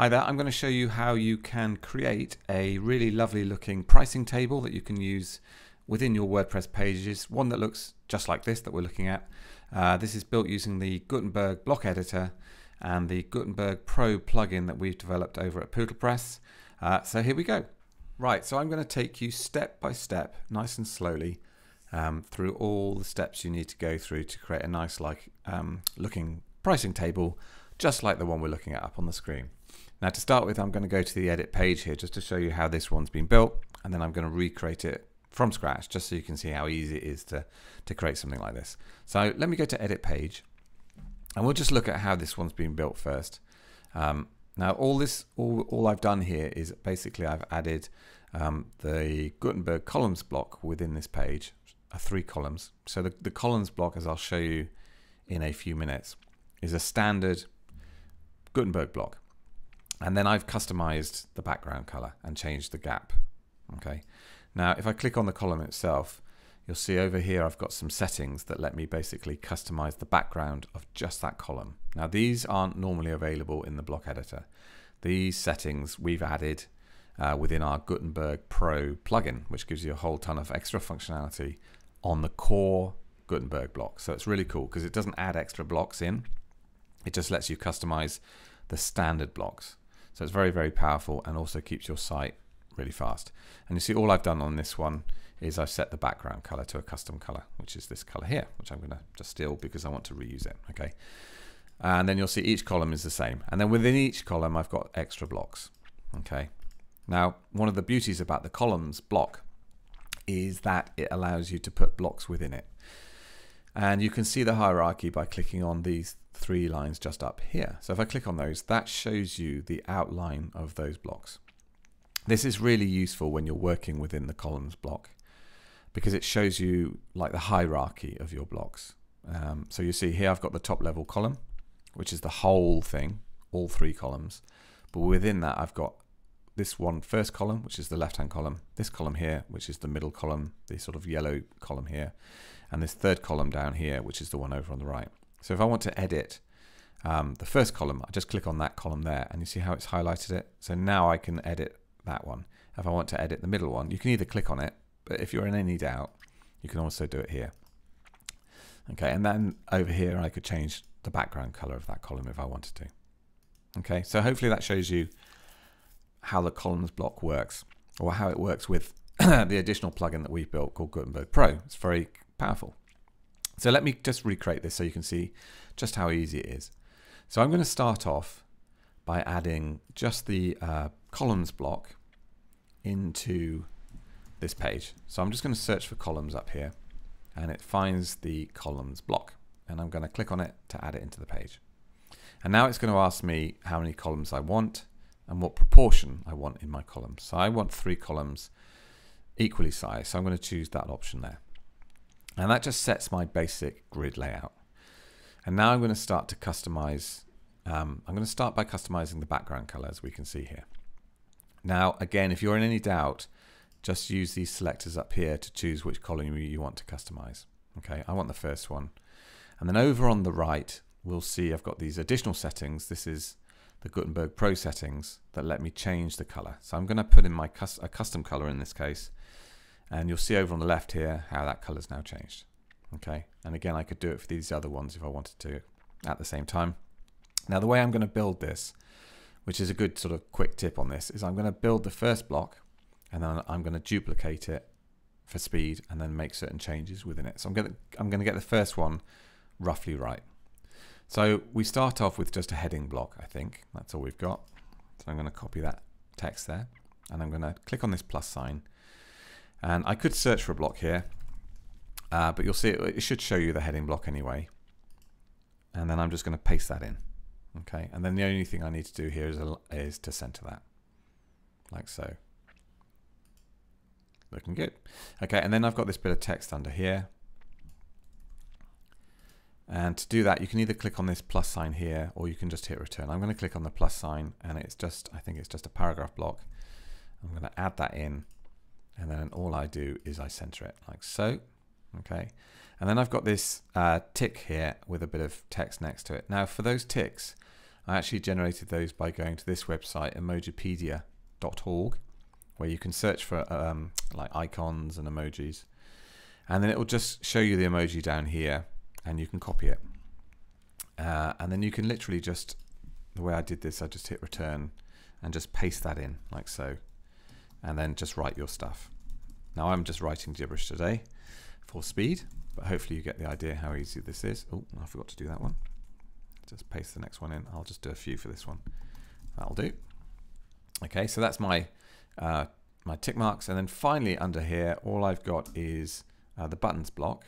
Hi there, I'm going to show you how you can create a really lovely looking pricing table that you can use within your WordPress pages, one that looks just like this that we're looking at. Uh, this is built using the Gutenberg block editor and the Gutenberg Pro plugin that we've developed over at Pootlepress. Uh, so here we go. Right, so I'm going to take you step by step, nice and slowly, um, through all the steps you need to go through to create a nice like um, looking pricing table, just like the one we're looking at up on the screen. Now to start with, I'm going to go to the edit page here just to show you how this one's been built. And then I'm going to recreate it from scratch just so you can see how easy it is to, to create something like this. So let me go to edit page and we'll just look at how this one's been built first. Um, now all this, all, all I've done here is basically I've added um, the Gutenberg columns block within this page, uh, three columns. So the, the columns block, as I'll show you in a few minutes, is a standard Gutenberg block. And then I've customized the background color and changed the gap. Okay. Now, if I click on the column itself, you'll see over here I've got some settings that let me basically customize the background of just that column. Now, these aren't normally available in the block editor. These settings we've added uh, within our Gutenberg Pro plugin, which gives you a whole ton of extra functionality on the core Gutenberg block. So it's really cool because it doesn't add extra blocks in. It just lets you customize the standard blocks. So it's very, very powerful and also keeps your site really fast. And you see all I've done on this one is I've set the background color to a custom color, which is this color here, which I'm going to just steal because I want to reuse it. Okay. And then you'll see each column is the same. And then within each column, I've got extra blocks. Okay. Now, one of the beauties about the columns block is that it allows you to put blocks within it. And you can see the hierarchy by clicking on these three lines just up here. So if I click on those, that shows you the outline of those blocks. This is really useful when you're working within the columns block because it shows you like the hierarchy of your blocks. Um, so you see here I've got the top level column, which is the whole thing, all three columns. But within that I've got this one first column, which is the left hand column, this column here, which is the middle column, the sort of yellow column here, and this third column down here, which is the one over on the right. So if I want to edit um, the first column, I just click on that column there and you see how it's highlighted it. So now I can edit that one. If I want to edit the middle one, you can either click on it, but if you're in any doubt, you can also do it here. Okay, and then over here I could change the background color of that column if I wanted to. Okay, so hopefully that shows you how the columns block works or how it works with the additional plugin that we've built called Gutenberg Pro. It's very powerful. So let me just recreate this so you can see just how easy it is. So I'm going to start off by adding just the uh, columns block into this page. So I'm just going to search for columns up here and it finds the columns block and I'm going to click on it to add it into the page. And now it's going to ask me how many columns I want and what proportion I want in my columns. So I want three columns equally sized. So I'm going to choose that option there. And that just sets my basic grid layout. And now I'm going to start to customize. Um, I'm going to start by customizing the background color as we can see here. Now, again, if you're in any doubt, just use these selectors up here to choose which column you want to customize. Okay, I want the first one. And then over on the right, we'll see I've got these additional settings. This is the Gutenberg Pro settings that let me change the color. So I'm going to put in my cus a custom color in this case. And you'll see over on the left here how that color's now changed. Okay, and again, I could do it for these other ones if I wanted to at the same time. Now, the way I'm going to build this, which is a good sort of quick tip on this, is I'm going to build the first block and then I'm going to duplicate it for speed and then make certain changes within it. So I'm going to, I'm going to get the first one roughly right. So we start off with just a heading block, I think. That's all we've got. So I'm going to copy that text there and I'm going to click on this plus sign and I could search for a block here, uh, but you'll see it, it should show you the heading block anyway. And then I'm just going to paste that in. Okay, and then the only thing I need to do here is, is to center that, like so. Looking good. Okay, and then I've got this bit of text under here. And to do that, you can either click on this plus sign here, or you can just hit return. I'm going to click on the plus sign, and it's just, I think it's just a paragraph block. I'm going to add that in and then all I do is I center it like so okay and then I've got this uh, tick here with a bit of text next to it now for those ticks I actually generated those by going to this website, emojipedia.org, where you can search for um, like icons and emojis. And then it will just show you the emoji down here and you can copy it. Uh, and then you can literally just, the way I did this, I just hit return and just paste that in like so. And then just write your stuff. Now I'm just writing gibberish today for speed, but hopefully you get the idea how easy this is. Oh, I forgot to do that one. Just paste the next one in. I'll just do a few for this one. That'll do. Okay, so that's my uh, my tick marks. And then finally under here, all I've got is uh, the buttons block.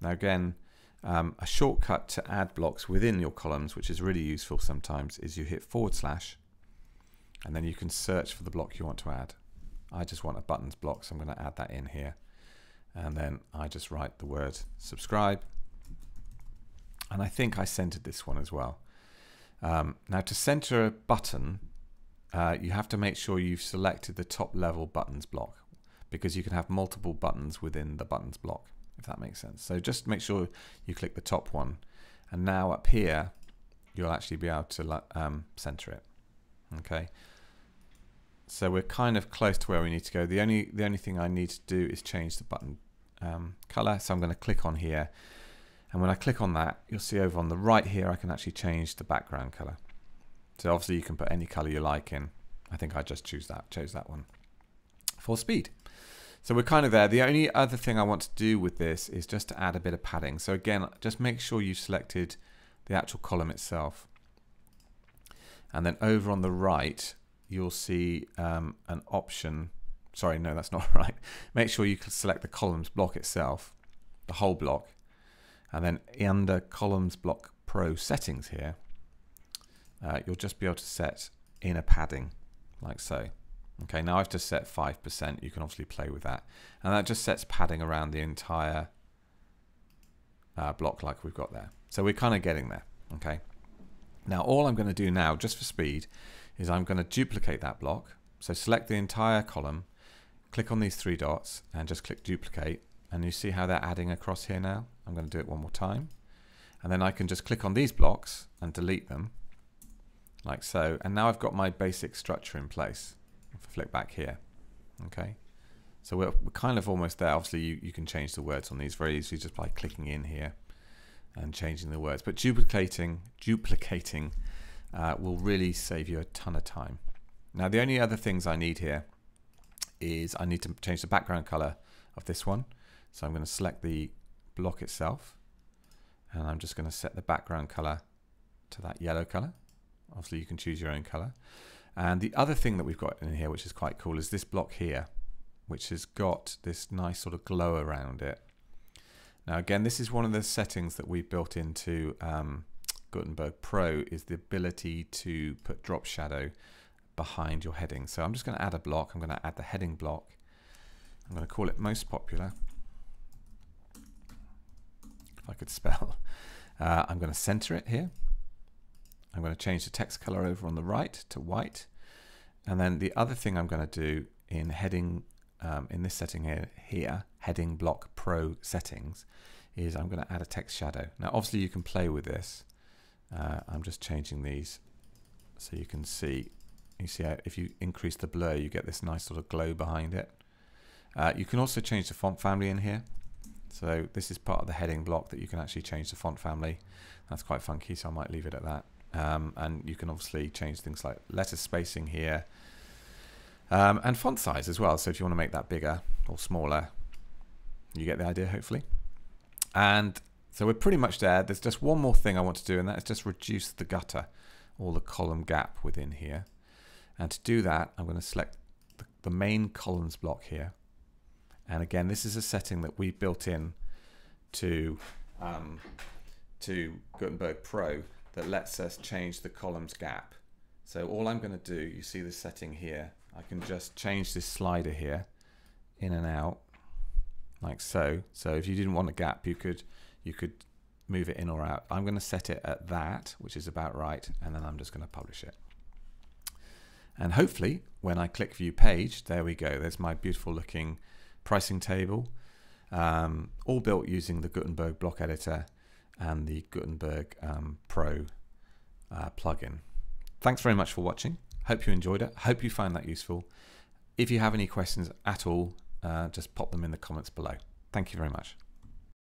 Now again, um, a shortcut to add blocks within your columns, which is really useful sometimes, is you hit forward slash, and then you can search for the block you want to add. I just want a buttons block, so I'm going to add that in here. And then I just write the word subscribe. And I think I centered this one as well. Um, now to center a button, uh, you have to make sure you've selected the top level buttons block because you can have multiple buttons within the buttons block, if that makes sense. So just make sure you click the top one. And now up here, you'll actually be able to um, center it. Okay. So we're kind of close to where we need to go. The only the only thing I need to do is change the button um, color. So I'm going to click on here. And when I click on that, you'll see over on the right here, I can actually change the background color. So obviously you can put any color you like in. I think I just choose that, chose that one for speed. So we're kind of there. The only other thing I want to do with this is just to add a bit of padding. So again, just make sure you've selected the actual column itself. And then over on the right, you'll see um, an option. Sorry, no, that's not right. Make sure you select the columns block itself, the whole block. And then under columns block pro settings here, uh, you'll just be able to set inner padding like so. Okay, now I've just set 5%. You can obviously play with that. And that just sets padding around the entire uh, block like we've got there. So we're kind of getting there. Okay. Now all I'm going to do now, just for speed, is I'm going to duplicate that block. So select the entire column, click on these three dots, and just click duplicate. And you see how they're adding across here now? I'm going to do it one more time. And then I can just click on these blocks and delete them like so. And now I've got my basic structure in place. If I flick back here, okay. So we're, we're kind of almost there. Obviously, you, you can change the words on these very easily just by clicking in here and changing the words. But duplicating, duplicating uh, will really save you a ton of time. Now, the only other things I need here is I need to change the background color of this one. So I'm going to select the block itself and I'm just going to set the background color to that yellow color. Obviously you can choose your own color. And the other thing that we've got in here, which is quite cool, is this block here, which has got this nice sort of glow around it. Now again, this is one of the settings that we built into um, Gutenberg Pro is the ability to put drop shadow behind your heading. So I'm just going to add a block. I'm going to add the heading block. I'm going to call it most popular. If I could spell. Uh, I'm going to center it here. I'm going to change the text color over on the right to white. And then the other thing I'm going to do in heading, um, in this setting here, here, heading block pro settings, is I'm going to add a text shadow. Now, obviously you can play with this. Uh, I'm just changing these so you can see. You see how if you increase the blur, you get this nice sort of glow behind it. Uh, you can also change the font family in here. So this is part of the heading block that you can actually change the font family. That's quite funky, so I might leave it at that. Um, and you can obviously change things like letter spacing here um, and font size as well. So if you want to make that bigger or smaller, you get the idea, hopefully. And so we're pretty much there. There's just one more thing I want to do, and that is just reduce the gutter or the column gap within here. And to do that, I'm going to select the, main columns block here. And again, this is a setting that we built in to um, to Gutenberg Pro that lets us change the columns gap. So all I'm going to do, you see the setting here, I can just change this slider here in and out like so. So if you didn't want a gap, you could you could move it in or out. I'm going to set it at that, which is about right, and then I'm just going to publish it. And hopefully, when I click View Page, there we go. There's my beautiful looking pricing table, um, all built using the Gutenberg block editor and the Gutenberg um, Pro uh, plugin. thanks very much for watching. Hope you enjoyed it. Hope you found that useful. If you have any questions at all, uh, just pop them in the comments below. Thank you very much.